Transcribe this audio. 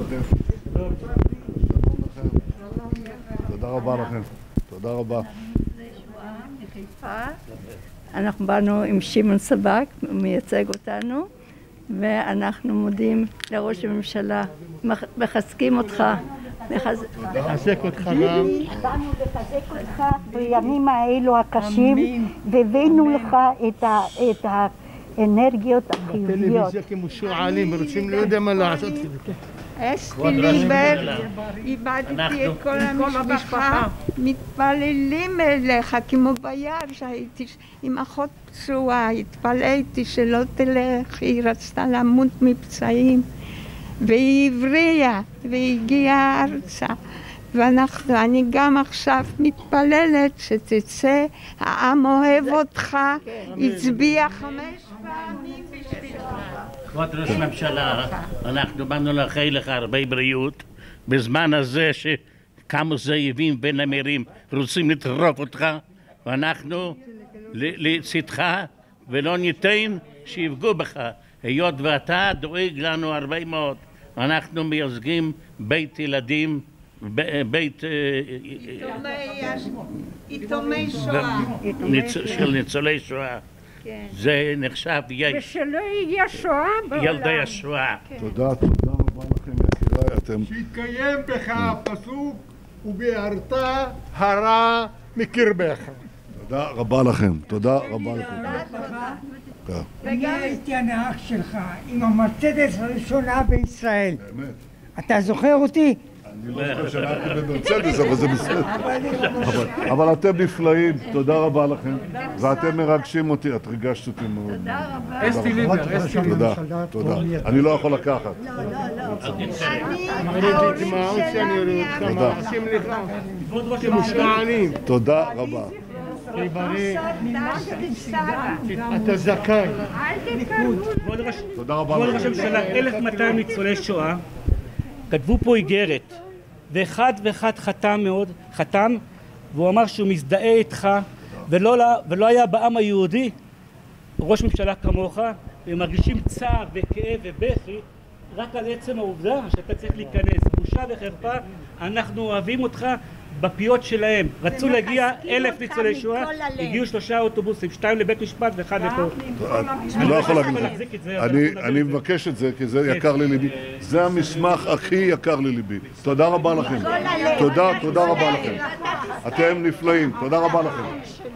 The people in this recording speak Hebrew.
לכם. תודה רבה לכם. תודה רבה. אנחנו באנו עם שמעון סבק, הוא מייצג אותנו, ואנחנו מודים לראש הממשלה, מח- מחזקים אותך. מחז... לחזק אותך גם. באנו לחזק אותך בימים האלו הקשים, והבאנו לך את האנרגיות החיוביות. טלוויזיה כמו שועלים ורוצים לא יודע מה לעשות. אסתי ליבר, איבדתי את כל המשפחה, מתפללים אליך כמו ביער שהייתי עם אחות פצועה, התפלאתי שלא תלך, היא רצתה למות מפצעים. והיא הבריאה והגיעה ארצה ואנחנו, אני גם עכשיו מתפללת שתצא, העם אוהב אותך, הצביע חמש פעמים בשבילך. כבוד ראש הממשלה, אנחנו באנו לאחל לך הרבה בריאות. בזמן הזה שכמה זאבים ונמרים רוצים לטרוף אותך ואנחנו לצדך ולא ניתן שיפגעו בך. היות ואתה דואג לנו הרבה מאוד. אנחנו מייצגים בית ילדים בית יתומי שואה. של ניצולי שואה זה נחשב יש ושלא יהיה שואה בעולם. ילדי השואה תודה, תודה רבה לכם יקיריי. אתם... שיתקיים בך הפסוק וביערת הרע מקרבך. תודה רבה לכם. תודה רבה לכם. אני הייתי הנהג שלך עם המרצדס הראשונה בישראל. באמת. אתה זוכר אותי? אני לא זוכר שנהגתי במרצדס, אבל זה בסדר. אבל- אבל אתם נפלאים, תודה רבה לכם. ואתם מרגשים אותי, את ריגשת אותי מאוד. תודה רבה. אסתי ליבר, אסתי תודה, תודה. אני לא יכול לקחת. אני דמעות שאני רואה אותך תודה. מעשים לך כמו שועלים. תודה רבה. אתה זכאי. כבוד ראש תודה רבה כבוד ראש לכם. הממשלה, 1,200 ניצולי שואה כתבו פה איגרת ואחד ואחד חתם מאוד, חתם והוא אמר שהוא מזדהה איתך ולא, ולא היה בעם היהודי ראש ממשלה כמוך והם מרגישים צער וכאב ובכי רק על עצם העובדה שאתה צריך להיכנס. בושה וחרפה אנחנו אוהבים אותך בפיות שלהם רצו להגיע אלף ניצולי שואה הגיעו שלושה אוטובוסים שתיים לבית משפט ואחד לפה אני לא יכול להגיד את זה, אני-. מבקש את זה, כי זה יקר לליבי. זה המסמך הכי יקר לליבי. תודה רבה לכם. תודה, תודה רבה לכם. אתם נפלאים. תודה רבה לכם.